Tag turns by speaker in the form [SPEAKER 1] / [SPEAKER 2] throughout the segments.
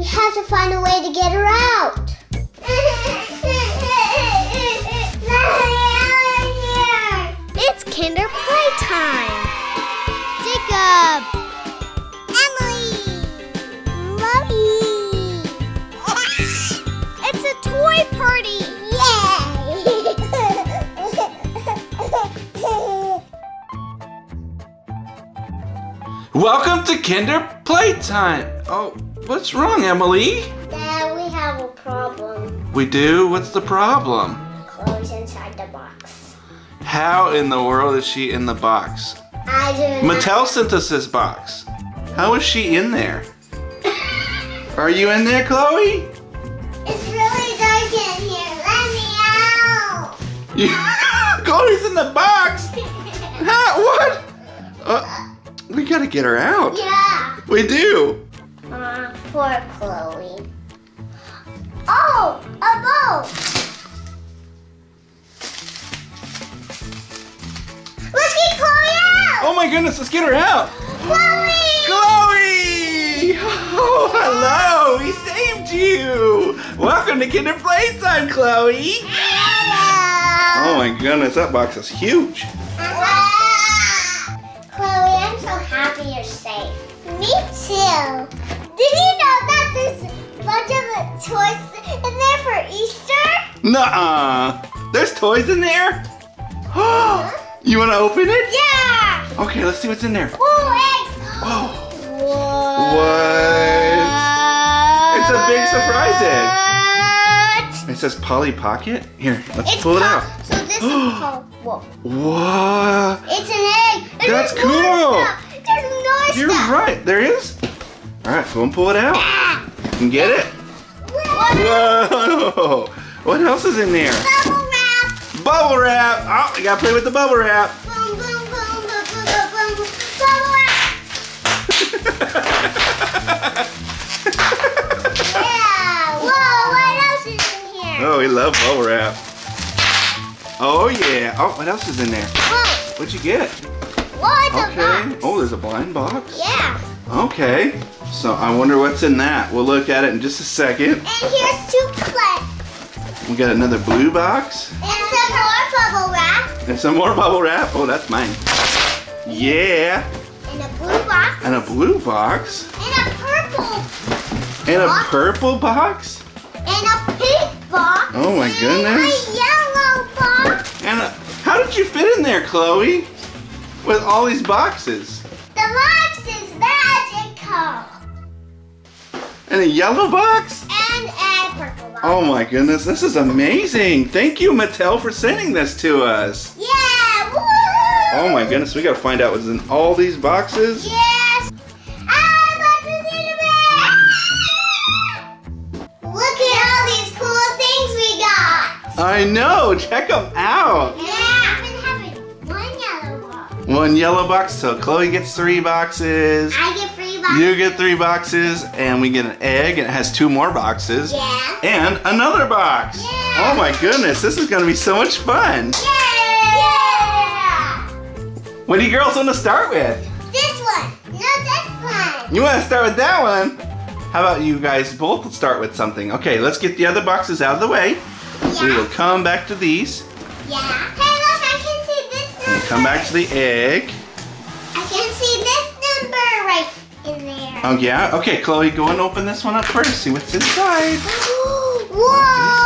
[SPEAKER 1] We have to find a way to get her out. It's Kinder Playtime. Jacob. Emily. Chloe. It's a toy party. Yay!
[SPEAKER 2] Welcome to Kinder Playtime. Oh, what's wrong, Emily?
[SPEAKER 1] Dad, we have a problem.
[SPEAKER 2] We do? What's the problem?
[SPEAKER 1] Chloe's inside the box.
[SPEAKER 2] How in the world is she in the box?
[SPEAKER 1] I do not.
[SPEAKER 2] Know. Mattel this box. How is she in there? Are you in there, Chloe?
[SPEAKER 1] It's really dark in here. Let me out.
[SPEAKER 2] Chloe's in the box. Huh? What? Uh, we gotta get her out.
[SPEAKER 1] Yeah.
[SPEAKER 2] We do.
[SPEAKER 1] Uh, poor Chloe. Oh, a boat. Let's get Chloe out.
[SPEAKER 2] Oh my goodness, let's get her out.
[SPEAKER 1] Chloe.
[SPEAKER 2] Chloe! Oh, hello! We saved you! Welcome to Kinder Playtime, Chloe! Hello! Oh my goodness, that box is huge.
[SPEAKER 1] Chloe, I'm so happy you're safe. Me too. Did you know that there's a bunch of toys in there for Easter?
[SPEAKER 2] Nuh-uh! There's toys in there? you wanna open it?
[SPEAKER 1] Yeah.
[SPEAKER 2] Okay, let's see what's in there.
[SPEAKER 1] Whoa, eggs.
[SPEAKER 2] Whoa!
[SPEAKER 1] What?
[SPEAKER 2] It's a big surprise
[SPEAKER 1] egg.
[SPEAKER 2] It says Polly Pocket. Here, let's
[SPEAKER 1] It's
[SPEAKER 2] pull it out.
[SPEAKER 1] So this is called. Whoa.
[SPEAKER 2] What?
[SPEAKER 1] It's an egg. And
[SPEAKER 2] That's cool.
[SPEAKER 1] There's more
[SPEAKER 2] You're
[SPEAKER 1] stuff.
[SPEAKER 2] right, there is. Alright, go and pull it out. And get it.
[SPEAKER 1] What?
[SPEAKER 2] Whoa! What else is in there?
[SPEAKER 1] Bubble wrap.
[SPEAKER 2] Bubble wrap! Oh, I gotta play with the bubble wrap.
[SPEAKER 1] Boom, boom, boom, boom, boom, boom, boom. Bubble wrap. Yeah. Whoa, what else is in here?
[SPEAKER 2] oh, we love bubble wrap. Oh yeah. Oh, what else is in there?
[SPEAKER 1] Whoa.
[SPEAKER 2] What'd you get?
[SPEAKER 1] Whoa,
[SPEAKER 2] Okay. Oh, there's a blind box.
[SPEAKER 1] Yeah.
[SPEAKER 2] Okay. So I wonder what's in that. We'll look at it in just a second.
[SPEAKER 1] And here's two clips.
[SPEAKER 2] We got another blue box
[SPEAKER 1] And some more bubble wrap.
[SPEAKER 2] and some more bubble wrap. Oh, that's mine. Yeah.
[SPEAKER 1] And a blue box.
[SPEAKER 2] And a blue box.
[SPEAKER 1] And a purple.
[SPEAKER 2] And a
[SPEAKER 1] Box?
[SPEAKER 2] purple box.
[SPEAKER 1] And a pink box.
[SPEAKER 2] Oh my goodness.
[SPEAKER 1] And a yellow box.
[SPEAKER 2] And a, how did you fit in there, Chloe? With all these boxes.
[SPEAKER 1] The box is
[SPEAKER 2] And a yellow box?
[SPEAKER 1] And a purple box.
[SPEAKER 2] Oh my goodness, this is amazing. Thank you, Mattel, for sending this to us.
[SPEAKER 1] Yeah. Woo!
[SPEAKER 2] Oh my goodness, we gotta find out what's in all these boxes.
[SPEAKER 1] Yes. Boxes in the bag. Look at all these cool things we got.
[SPEAKER 2] I know, check them out.
[SPEAKER 1] Yeah. I've been having one yellow box.
[SPEAKER 2] One yellow box, so Chloe gets three boxes.
[SPEAKER 1] I get boxes.
[SPEAKER 2] You get three boxes, and we get an egg, and it has two more boxes.
[SPEAKER 1] Yeah.
[SPEAKER 2] And another box.
[SPEAKER 1] Yeah.
[SPEAKER 2] Oh my goodness, this is gonna be so much fun.
[SPEAKER 1] Yeah.
[SPEAKER 2] What do you girls want to start with?
[SPEAKER 1] This one. No, this one.
[SPEAKER 2] You want to start with that one? How about you guys both start with something? Okay, let's get the other boxes out of the way. We will come back to these.
[SPEAKER 1] Yeah. Hey, look, I can see this.
[SPEAKER 2] And come back to the egg.
[SPEAKER 1] I can see
[SPEAKER 2] Oh yeah? Okay, Chloe, go and open this one up first. See what's inside.
[SPEAKER 1] Whoa!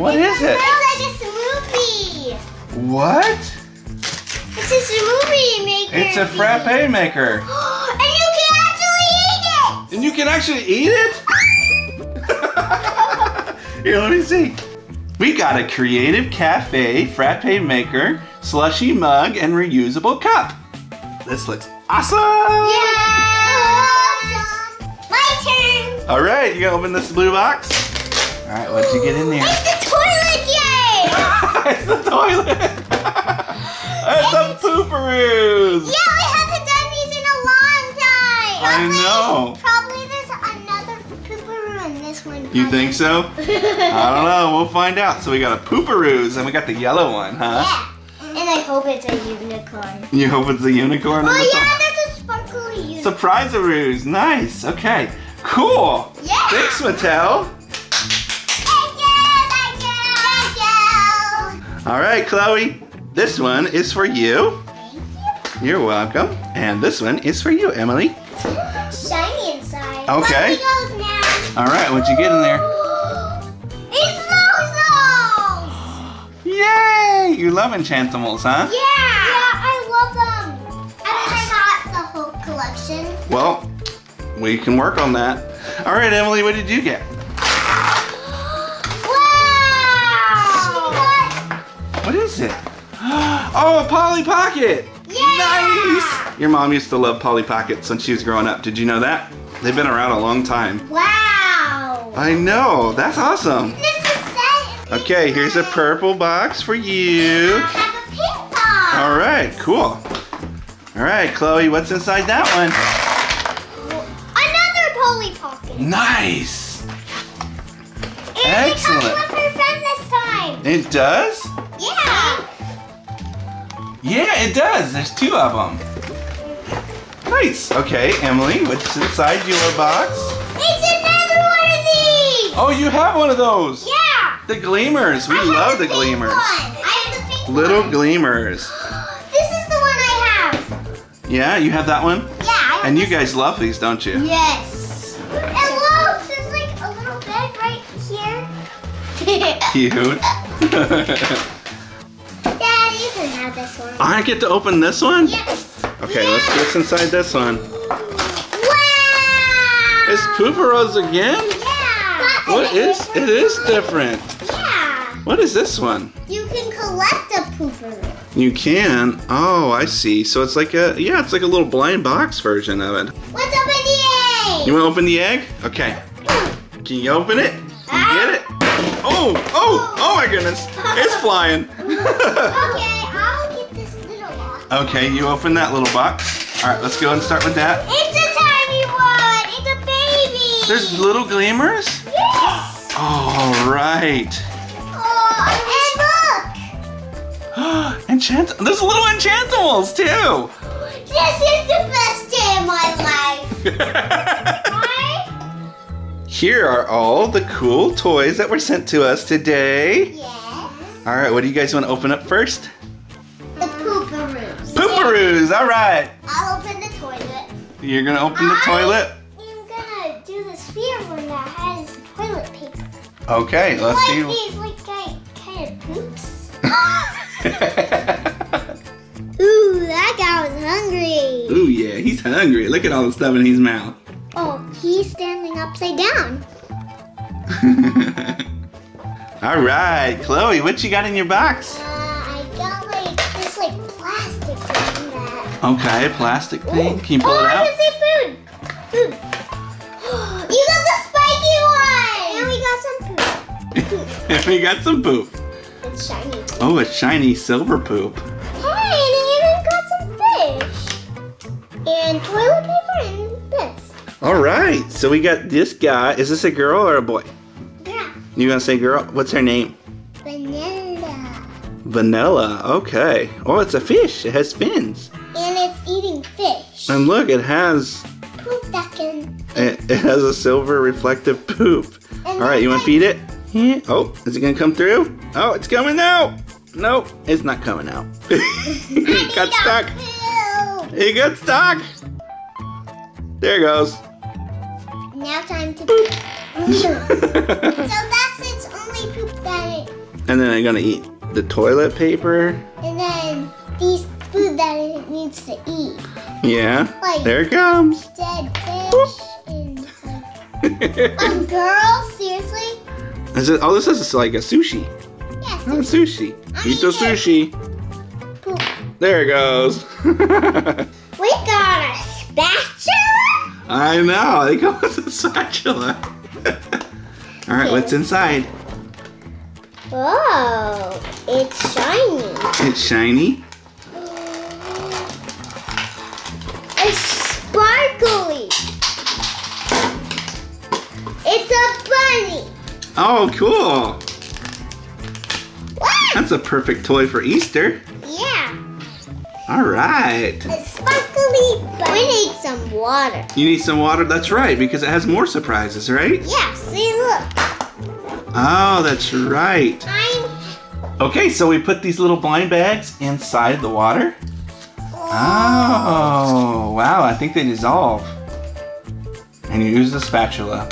[SPEAKER 2] What is it?
[SPEAKER 1] smells like a smoothie.
[SPEAKER 2] What?
[SPEAKER 1] It's a smoothie maker.
[SPEAKER 2] It's a frappe maker.
[SPEAKER 1] and you can actually eat it.
[SPEAKER 2] And you can actually eat it? Here, let me see. We got a Creative Cafe frappe maker, slushy mug, and reusable cup. This looks awesome!
[SPEAKER 1] Yeah. My turn.
[SPEAKER 2] All right, you gonna open this blue box? All right, what'd you get in there?
[SPEAKER 1] It's the toilet game.
[SPEAKER 2] it's the toilet. it's some Pooparoos.
[SPEAKER 1] Yeah, we haven't done these in a long time.
[SPEAKER 2] I know.
[SPEAKER 1] Probably there's another Pooparoo in this one.
[SPEAKER 2] You think so? I don't know. We'll find out. So we got a Pooparoos and we got the yellow one, huh?
[SPEAKER 1] Yeah. And I hope it's a unicorn.
[SPEAKER 2] You hope it's a unicorn? this
[SPEAKER 1] yeah,
[SPEAKER 2] one?
[SPEAKER 1] that's a sparkly unicorn.
[SPEAKER 2] Surprise-aroos. Nice. Okay. Cool.
[SPEAKER 1] Yeah.
[SPEAKER 2] Thanks, Mattel.
[SPEAKER 1] Thank you, thank you, thank you.
[SPEAKER 2] All right, Chloe. This one is for you.
[SPEAKER 1] Thank
[SPEAKER 2] You're welcome. And this one is for you, Emily.
[SPEAKER 1] you. Shiny inside.
[SPEAKER 2] Okay.
[SPEAKER 1] Let me go now.
[SPEAKER 2] All right, what'd you get in there?
[SPEAKER 1] It's Zozos!
[SPEAKER 2] Yay! You love Enchantimals, huh?
[SPEAKER 1] Yeah!
[SPEAKER 2] Well, we can work on that. All right, Emily, what did you get?
[SPEAKER 1] wow!
[SPEAKER 2] What is it? Oh, a Polly Pocket!
[SPEAKER 1] Yeah!
[SPEAKER 2] Nice! Your mom used to love Polly Pockets when she was growing up. Did you know that? They've been around a long time.
[SPEAKER 1] Wow!
[SPEAKER 2] I know. That's awesome.
[SPEAKER 1] This is set.
[SPEAKER 2] Okay, here's a purple box for
[SPEAKER 1] I
[SPEAKER 2] you.
[SPEAKER 1] have a pink box.
[SPEAKER 2] All right, cool. All right, Chloe, what's inside that
[SPEAKER 1] Polly Pocket.
[SPEAKER 2] Nice. Excellent.
[SPEAKER 1] it comes with her friend this time.
[SPEAKER 2] It does?
[SPEAKER 1] Yeah.
[SPEAKER 2] Yeah, it does. There's two of them. Nice. Okay, Emily, what's inside your box?
[SPEAKER 1] It's another one of these.
[SPEAKER 2] Oh, you have one of those.
[SPEAKER 1] Yeah.
[SPEAKER 2] The Gleemerz. We
[SPEAKER 1] I
[SPEAKER 2] love the Gleemerz.
[SPEAKER 1] One. I have the
[SPEAKER 2] Little
[SPEAKER 1] one.
[SPEAKER 2] Gleemerz.
[SPEAKER 1] This is the one I have.
[SPEAKER 2] Yeah, you have that one?
[SPEAKER 1] Yeah. I have
[SPEAKER 2] And you guys love these, don't you?
[SPEAKER 1] Yes.
[SPEAKER 2] Cute.
[SPEAKER 1] Dad, you can have this one.
[SPEAKER 2] I get to open this one?
[SPEAKER 1] Yes.
[SPEAKER 2] Okay, let's see what's inside this one.
[SPEAKER 1] Wow.
[SPEAKER 2] It's Pooparoos again?
[SPEAKER 1] Yeah.
[SPEAKER 2] What is, it is different.
[SPEAKER 1] Yeah.
[SPEAKER 2] What is this one?
[SPEAKER 1] You can collect a pooper.
[SPEAKER 2] You can. Oh, I see. So it's like a, yeah, it's like a little blind box version of it.
[SPEAKER 1] What's up in the egg!
[SPEAKER 2] You want to open the egg? Okay. Mm. Can you open it? Can you get it? Oh, oh, oh my goodness. It's flying.
[SPEAKER 1] Okay, I'll get this little one.
[SPEAKER 2] okay, you open that little box. All right, let's go and start with that.
[SPEAKER 1] It's a tiny one. It's a baby.
[SPEAKER 2] There's little Gleemerz?
[SPEAKER 1] Yes.
[SPEAKER 2] All right.
[SPEAKER 1] Oh, and look.
[SPEAKER 2] Enchant. There's little Enchantimals too.
[SPEAKER 1] This is the best day of my life.
[SPEAKER 2] Here are all the cool toys that were sent to us today.
[SPEAKER 1] Yes.
[SPEAKER 2] All right, what do you guys want to open up first?
[SPEAKER 1] The Pooparoos.
[SPEAKER 2] Pooparoos. All right.
[SPEAKER 1] I'll open the toilet.
[SPEAKER 2] You're gonna open the
[SPEAKER 1] I-
[SPEAKER 2] toilet.
[SPEAKER 1] I'm gonna do the sphere one that has toilet paper.
[SPEAKER 2] Okay, let's
[SPEAKER 1] like
[SPEAKER 2] see.
[SPEAKER 1] these, like kind, kind of poops. Ooh, that guy was hungry.
[SPEAKER 2] Ooh yeah, he's hungry. Look at all the stuff in his mouth.
[SPEAKER 1] Oh, he's standing upside down.
[SPEAKER 2] all right, Chloe, what you got in your box?
[SPEAKER 1] Uh, I got like this like plastic thing that.
[SPEAKER 2] Okay, a plastic thing. Can you pull
[SPEAKER 1] oh,
[SPEAKER 2] it
[SPEAKER 1] I can see food. Food. you got the spiky one. And we got some poop.
[SPEAKER 2] and we got some poop.
[SPEAKER 1] It's shiny.
[SPEAKER 2] Oh, a shiny silver poop.
[SPEAKER 1] Hey, and I even got some fish. And toilet paper.
[SPEAKER 2] All right, so we got this guy. Is this a girl or a boy?
[SPEAKER 1] Yeah.
[SPEAKER 2] You gonna say girl? What's her name?
[SPEAKER 1] Vanilla.
[SPEAKER 2] Vanilla. Okay. Oh, it's a fish. It has fins.
[SPEAKER 1] And it's eating fish.
[SPEAKER 2] And look, it has
[SPEAKER 1] poop that can.
[SPEAKER 2] it, it has a silver reflective poop.
[SPEAKER 1] And
[SPEAKER 2] All right, you want to feed it? Yeah. Oh, is it gonna come through? Oh, it's coming out. Nope, it's not coming out. it got stuck.
[SPEAKER 1] Poop.
[SPEAKER 2] It got stuck. There it goes.
[SPEAKER 1] Now time to poop. so that's its only poop that it.
[SPEAKER 2] and then I'm gonna eat the toilet paper.
[SPEAKER 1] And then these food that it needs to eat.
[SPEAKER 2] Yeah.
[SPEAKER 1] Like-
[SPEAKER 2] There it comes.
[SPEAKER 1] Dead fish and like. Um, girl, seriously?
[SPEAKER 2] Is it, oh, this is like a sushi.
[SPEAKER 1] Yes.
[SPEAKER 2] Oh, sushi. Eat the sushi.
[SPEAKER 1] Poop.
[SPEAKER 2] There it goes.
[SPEAKER 1] We got a spatula.
[SPEAKER 2] I know. It goes with a spatula. All right, what's inside?
[SPEAKER 1] Whoa, it's shiny.
[SPEAKER 2] It's shiny.
[SPEAKER 1] It's sparkly. It's a bunny.
[SPEAKER 2] Oh, cool.
[SPEAKER 1] What?
[SPEAKER 2] That's a perfect toy for Easter.
[SPEAKER 1] Yeah.
[SPEAKER 2] All right.
[SPEAKER 1] A sparkly bunny. We need some water.
[SPEAKER 2] You need some water? That's right, because it has more surprises, right?
[SPEAKER 1] Yeah, see, look.
[SPEAKER 2] Oh, that's right.
[SPEAKER 1] I'm.
[SPEAKER 2] Okay, so we put these little blind bags inside the water. Oh, wow, I think they dissolve. And you use the spatula.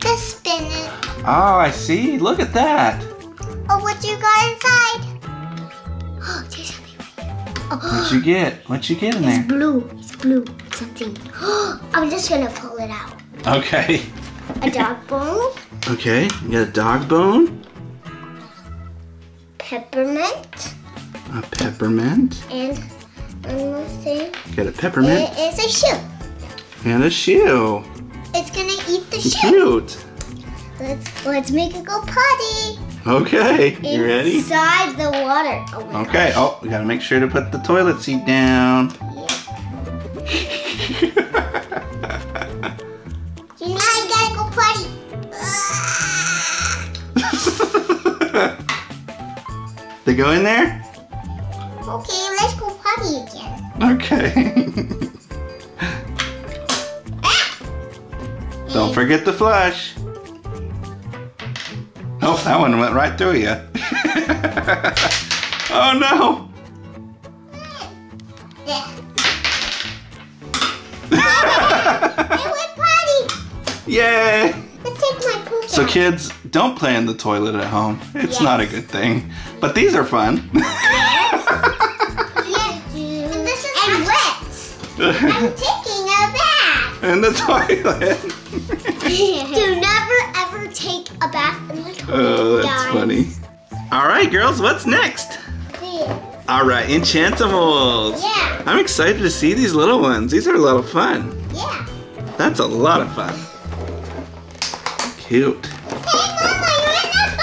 [SPEAKER 1] Just spin it.
[SPEAKER 2] Oh, I see. Look at that.
[SPEAKER 1] Oh, what you got inside?
[SPEAKER 2] What'd you get? What'd you get in there?
[SPEAKER 1] it's blue. It's blue. Something. I'm just gonna pull it out.
[SPEAKER 2] Okay.
[SPEAKER 1] A dog bone,
[SPEAKER 2] Okay, you got a dog bone,
[SPEAKER 1] peppermint,
[SPEAKER 2] a peppermint,
[SPEAKER 1] and one more thing.
[SPEAKER 2] got a peppermint,
[SPEAKER 1] It is a shoe.
[SPEAKER 2] and a shoe.
[SPEAKER 1] It's gonna eat the shoe.
[SPEAKER 2] Cute.
[SPEAKER 1] Let's let's make it go potty.
[SPEAKER 2] Okay, you ready?
[SPEAKER 1] Inside the water. Oh my
[SPEAKER 2] Okay, oh, we gotta make sure to put the toilet seat down.
[SPEAKER 1] You know I gotta go potty.
[SPEAKER 2] they go in there?
[SPEAKER 1] Okay, let's go potty again.
[SPEAKER 2] Okay. Ah! Don't forget the flush. Oh, that one went right through you. oh no.
[SPEAKER 1] Yeah. I.
[SPEAKER 2] Yay!
[SPEAKER 1] Let's take my poop
[SPEAKER 2] So
[SPEAKER 1] out.
[SPEAKER 2] kids, don't play in the toilet at home. It's
[SPEAKER 1] Yes.
[SPEAKER 2] not a good thing. But these are fun.
[SPEAKER 1] Yeah. And this is and wet. I'm taking a bath.
[SPEAKER 2] in the toilet. Oh, that's funny. All right, girls, what's next? All right, Enchantimals.
[SPEAKER 1] Yeah.
[SPEAKER 2] I'm excited to see these little ones. These are a lot of fun.
[SPEAKER 1] Yeah.
[SPEAKER 2] That's a lot of fun. Cute.
[SPEAKER 1] Hey, Mama, you're in that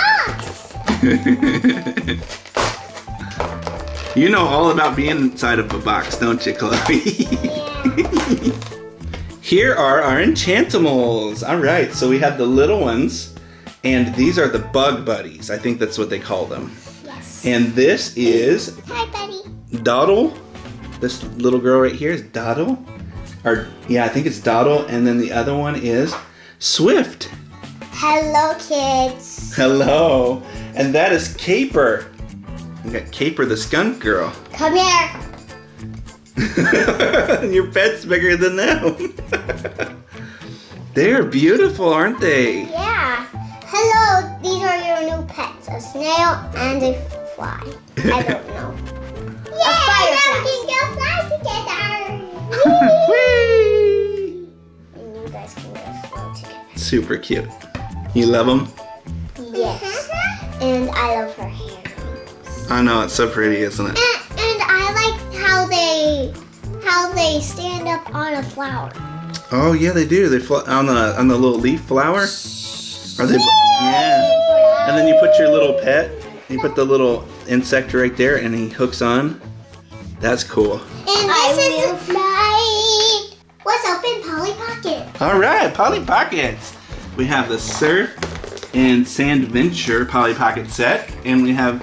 [SPEAKER 1] box.
[SPEAKER 2] you know all about being inside of a box, don't you, Chloe? Here are our Enchantimals. All right, so we have the little ones, and these are the bug buddies. I think that's what they call them.
[SPEAKER 1] Yes.
[SPEAKER 2] And this is
[SPEAKER 1] Hi, buddy.
[SPEAKER 2] Doddle. This little girl right here is Doddle. Or, yeah, I think it's Doddle, and then the other one is Swift.
[SPEAKER 1] Hello, kids.
[SPEAKER 2] Hello. And that is Caper. We got Caper the skunk girl.
[SPEAKER 1] Come here.
[SPEAKER 2] Your pet's bigger than them. They're beautiful, aren't they?
[SPEAKER 1] Yeah. Hello, these are your new pets. A snail and a fly. I don't know. Yeah, now we can go fly together.
[SPEAKER 2] Whee!
[SPEAKER 1] And you guys can go flow together.
[SPEAKER 2] Super cute. You love them?
[SPEAKER 1] Yes. And I love her hair.
[SPEAKER 2] I know, it's so pretty, isn't it?
[SPEAKER 1] And, and I like how they how they stand up on a flower.
[SPEAKER 2] Oh yeah, they do. They fly on the on the little leaf flower. Are they? Yeah. And then you put your little pet. You put the little insect right there, and he hooks on. That's cool.
[SPEAKER 1] And this is fly. What's up in Polly Pocket?
[SPEAKER 2] All right, Polly Pockets. We have the Surf and Sand Venture Polly Pocket set, and we have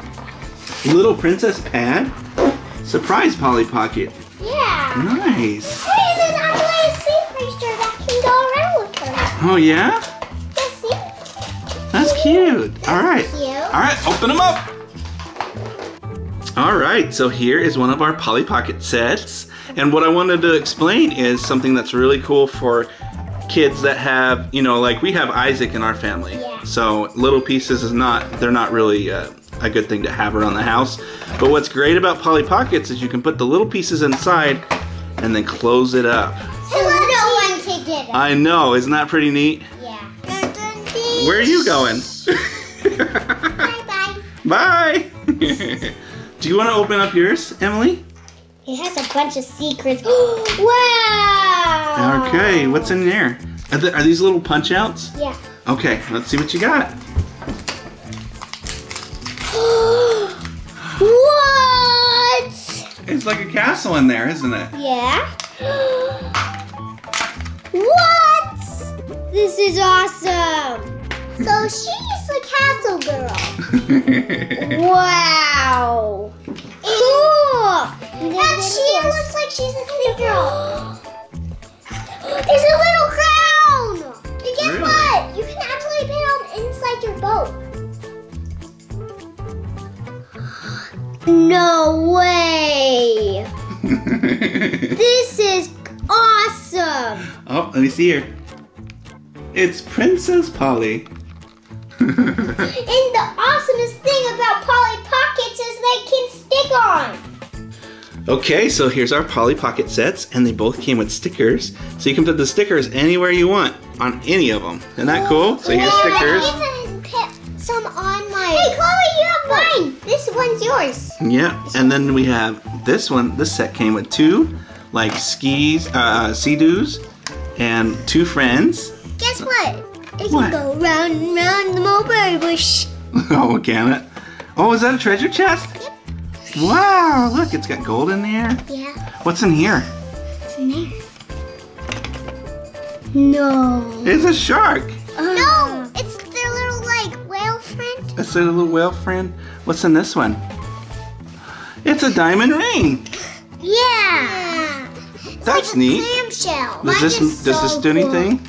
[SPEAKER 2] Little Princess Pad, Surprise Polly Pocket.
[SPEAKER 1] Yeah.
[SPEAKER 2] Nice.
[SPEAKER 1] Hey, and then I'm like a sea creature that can go around with her.
[SPEAKER 2] Oh yeah,
[SPEAKER 1] Yeah, see?
[SPEAKER 2] that's cute. All right.
[SPEAKER 1] Cute.
[SPEAKER 2] All right, open them up. All right, so here is one of our Polly Pocket sets. And what I wanted to explain is something that's really cool for kids that have, you know, like we have Isaac in our family.
[SPEAKER 1] Yeah.
[SPEAKER 2] So little pieces is not, they're not really uh, a good thing to have around the house. But what's great about Polly Pockets is you can put the little pieces inside and then close it up.
[SPEAKER 1] So no one can get it.
[SPEAKER 2] I know, isn't that pretty neat?
[SPEAKER 1] Yeah.
[SPEAKER 2] Where are you going?
[SPEAKER 1] Bye bye.
[SPEAKER 2] Bye. Do you want to open up yours, Emily?
[SPEAKER 1] It has a bunch of secrets. wow.
[SPEAKER 2] Okay, what's in there? Are, the, are these little punch outs?
[SPEAKER 1] Yeah.
[SPEAKER 2] Okay, let's see what you got.
[SPEAKER 1] what?
[SPEAKER 2] It's like a castle in there, isn't it?
[SPEAKER 1] Yeah. what? This is awesome. So she's the castle girl. Wow. Cool. And she looks like she's a girl. There's a little crown. And guess
[SPEAKER 2] Really?
[SPEAKER 1] what? You can actually put it inside your boat. No way! This is awesome!
[SPEAKER 2] oh, let me see here. It's Princess Polly.
[SPEAKER 1] And the awesomest thing about Polly Pockets is they can stick on.
[SPEAKER 2] okay, so here's our Polly Pocket sets, and they both came with stickers. So you can put the stickers anywhere you want on any of them. Isn't that cool? So here's stickers.
[SPEAKER 1] I even put some on my. Hey, Chloe, you have mine. This one's yours.
[SPEAKER 2] Yeah, and then we have this one. This set came with two, like skis, uh, sea-doos, and two friends.
[SPEAKER 1] Guess what? It can go round and round the mulberry bush.
[SPEAKER 2] oh, can it? Oh, is that a treasure chest? Yep. Wow, look, it's got gold in there.
[SPEAKER 1] Yeah,
[SPEAKER 2] What's in here?
[SPEAKER 1] it's in there. No.
[SPEAKER 2] It's a shark. Uh-huh.
[SPEAKER 1] no, it's their little like whale friend.
[SPEAKER 2] That's a little whale friend. What's in this one? It's a diamond ring.
[SPEAKER 1] Yeah. It's
[SPEAKER 2] That's
[SPEAKER 1] like
[SPEAKER 2] neat.
[SPEAKER 1] Clamshell.
[SPEAKER 2] Does
[SPEAKER 1] Mine
[SPEAKER 2] this
[SPEAKER 1] is
[SPEAKER 2] does
[SPEAKER 1] so
[SPEAKER 2] this do
[SPEAKER 1] cool.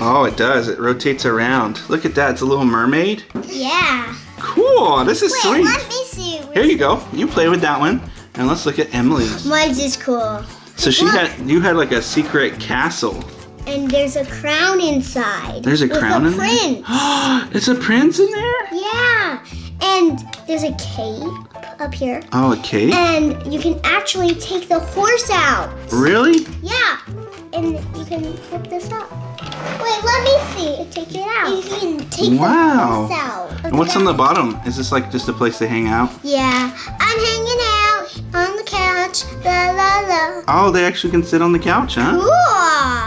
[SPEAKER 2] Oh, it does. It rotates around. Look at that. It's a little mermaid.
[SPEAKER 1] Yeah.
[SPEAKER 2] Cool. This is
[SPEAKER 1] Wait,
[SPEAKER 2] sweet.
[SPEAKER 1] let me see.
[SPEAKER 2] Here you go. You play with that one. And let's look at Emily's.
[SPEAKER 1] Mine's is cool.
[SPEAKER 2] So she
[SPEAKER 1] Look.
[SPEAKER 2] had you had like a secret castle.
[SPEAKER 1] And there's a crown inside.
[SPEAKER 2] There's a crown
[SPEAKER 1] a
[SPEAKER 2] in there?
[SPEAKER 1] prince.
[SPEAKER 2] it's a prince in there?
[SPEAKER 1] Yeah. And there's a cape up here.
[SPEAKER 2] Oh, a cape?
[SPEAKER 1] And you can actually take the horse out.
[SPEAKER 2] Really?
[SPEAKER 1] Yeah. And you can flip this up. Wait, let me see. Take it out. You can take
[SPEAKER 2] Wow.
[SPEAKER 1] the horse out.
[SPEAKER 2] And what's on the bottom? Is this like just a place to hang out?
[SPEAKER 1] Yeah. I'm hanging out on the couch. La la la.
[SPEAKER 2] Oh, they actually can sit on the couch, huh?
[SPEAKER 1] Cool.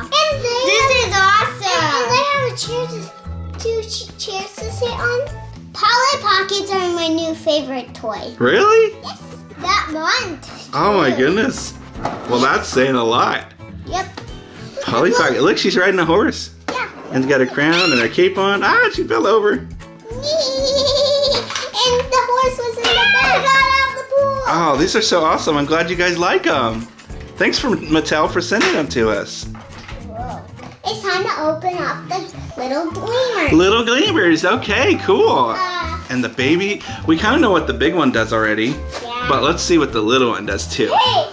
[SPEAKER 1] And they this is awesome. And, they have a chair to, two ch- chairs to sit on. Polly Pockets are my new favorite toy.
[SPEAKER 2] Really?
[SPEAKER 1] Yes. That one.
[SPEAKER 2] Oh my goodness. Well, that's saying a lot.
[SPEAKER 1] Yep.
[SPEAKER 2] Polly Pocket. Look, she's riding a horse.
[SPEAKER 1] Yeah.
[SPEAKER 2] And's got a crown and a cape on. Ah, she fell over.
[SPEAKER 1] and the horse was in the back. got out of the pool.
[SPEAKER 2] Oh, these are so awesome. I'm glad you guys like them. Thanks for Mattel for sending them to us.
[SPEAKER 1] Whoa. It's time to open up the little Gleemer.
[SPEAKER 2] Little Gleemerz. Okay, cool.
[SPEAKER 1] Uh,
[SPEAKER 2] And the baby, we kind of know what the big one does already,
[SPEAKER 1] yeah.
[SPEAKER 2] but let's see what the little one does too.
[SPEAKER 1] Hey,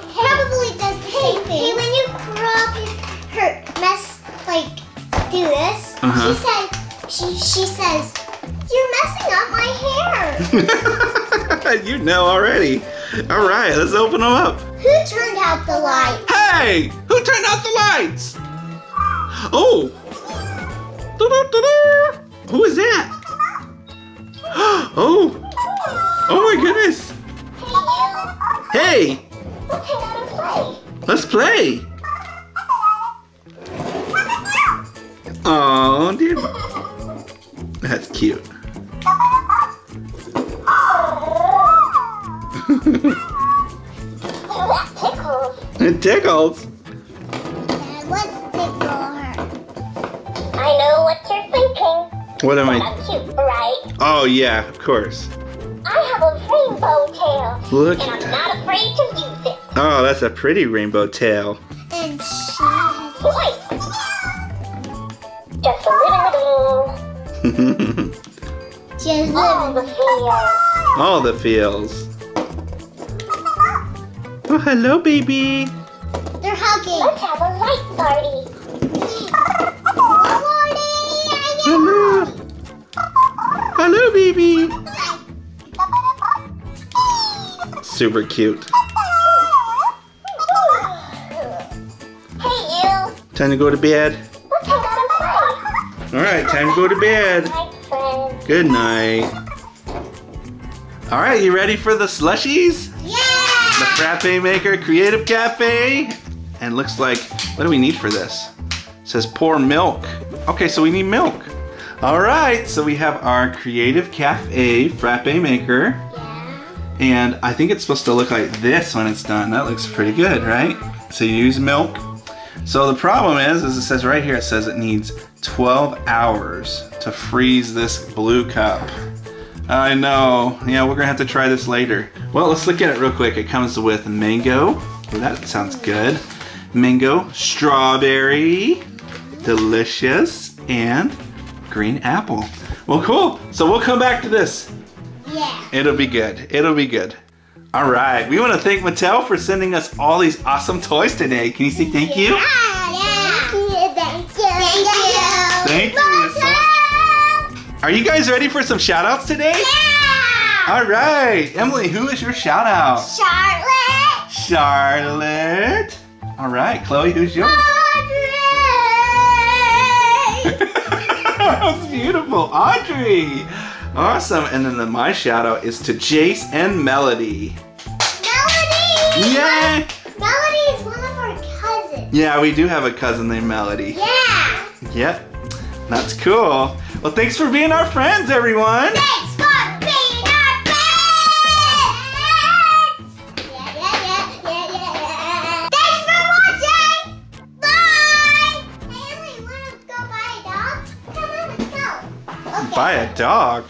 [SPEAKER 1] this,
[SPEAKER 2] Uh-huh.
[SPEAKER 1] she said, she she says, you're messing up my hair.
[SPEAKER 2] you know already. All right, let's open them up.
[SPEAKER 1] Who turned out the light?
[SPEAKER 2] Hey, who turned out the lights? Oh. Doo-doo-doo-doo. Who is that? Oh. Oh my goodness. Hey, Let's play. let's play. Oh, dude. That's cute. it tickles.
[SPEAKER 1] Let's tickle her.
[SPEAKER 3] I know what you're thinking.
[SPEAKER 2] What am I?
[SPEAKER 3] I'm cute, right?
[SPEAKER 2] Oh yeah, of course.
[SPEAKER 3] I have a rainbow tail,
[SPEAKER 2] Look
[SPEAKER 3] and I'm not afraid to use it.
[SPEAKER 2] Oh, that's a pretty rainbow tail.
[SPEAKER 3] Feels.
[SPEAKER 2] All the feels. Oh, hello, baby.
[SPEAKER 1] They're hugging.
[SPEAKER 3] Let's have a light party.
[SPEAKER 2] Hello. Hello, baby. Super cute.
[SPEAKER 3] Hey, you.
[SPEAKER 2] Time to go to bed.
[SPEAKER 3] Let's hang out and play.
[SPEAKER 2] All right, time to go to bed. Good night. All right, you ready for the slushies?
[SPEAKER 1] Yeah!
[SPEAKER 2] The Frappe Maker Creative Cafe. And looks like, what do we need for this? It says pour milk. Okay, so we need milk. All right, so we have our Creative Cafe Frappe Maker.
[SPEAKER 1] Yeah.
[SPEAKER 2] And I think it's supposed to look like this when it's done. That looks pretty good, right? So you use milk. So the problem is, as it says right here, it says it needs 12 hours to freeze this blue cup. I know. Yeah, we're gonna have to try this later. Well, let's look at it real quick. It comes with mango. Well, that sounds good. Mango, strawberry, delicious, and green apple. Well, cool. So we'll come back to this.
[SPEAKER 1] Yeah.
[SPEAKER 2] It'll be good. It'll be good. All right. We want to thank Mattel for sending us all these awesome toys today. Can you say thank you?
[SPEAKER 1] Yeah. Thank you. Thank you.
[SPEAKER 2] Thank
[SPEAKER 1] Thank you.
[SPEAKER 2] you so much. Are you guys ready for some shout outs today?
[SPEAKER 1] Yeah.
[SPEAKER 2] All right. Emily, who is your shout out?
[SPEAKER 1] Charlotte.
[SPEAKER 2] Charlotte. All right. Chloe, who's yours?
[SPEAKER 1] Audrey.
[SPEAKER 2] that was beautiful. Audrey. Awesome. And then the, my shout out is to Jace and Melody.
[SPEAKER 1] Melody.
[SPEAKER 2] Yay.
[SPEAKER 1] Melody is one of our cousins.
[SPEAKER 2] Yeah, we do have a cousin named Melody.
[SPEAKER 1] Yeah.
[SPEAKER 2] Yep. That's cool. Well, thanks for being our friends, everyone.
[SPEAKER 1] Thanks for being our friends. Yeah, yeah, yeah, yeah, yeah. Thanks for watching. Bye. Hey, Emily, wanna go buy a dog? Come on, let's go. Okay.
[SPEAKER 2] Buy a dog.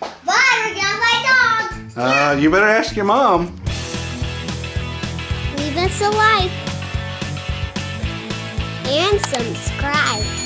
[SPEAKER 1] Bye. We're gonna buy a dog.
[SPEAKER 2] Uh, you better ask your mom.
[SPEAKER 1] Leave us a like and subscribe.